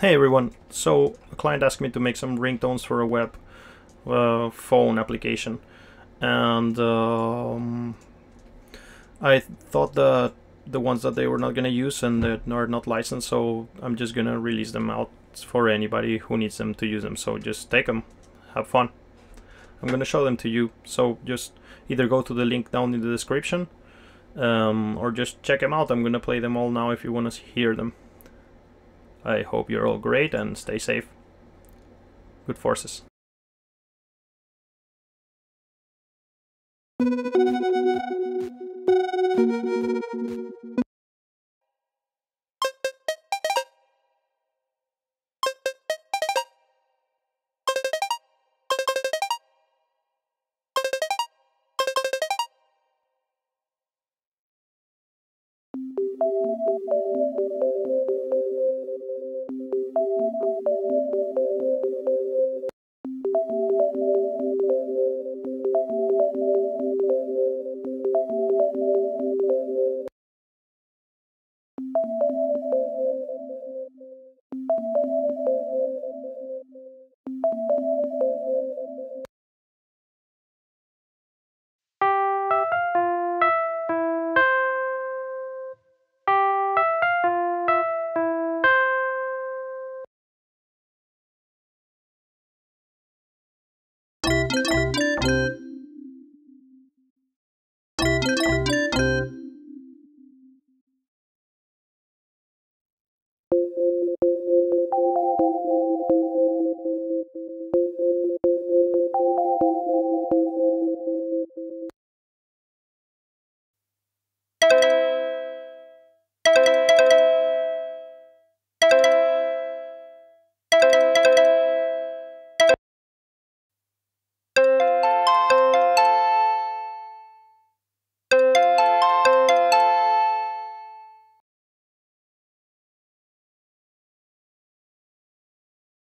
Hey everyone, so a client asked me to make some ringtones for a web uh, phone application and um, I thought that the ones that they were not going to use and that are not licensed so I'm just going to release them out for anybody who needs them to use them so just take them, have fun. I'm going to show them to you so just either go to the link down in the description um, or just check them out. I'm going to play them all now if you want to hear them. I hope you're all great and stay safe. Good forces. Thank you. Thank you.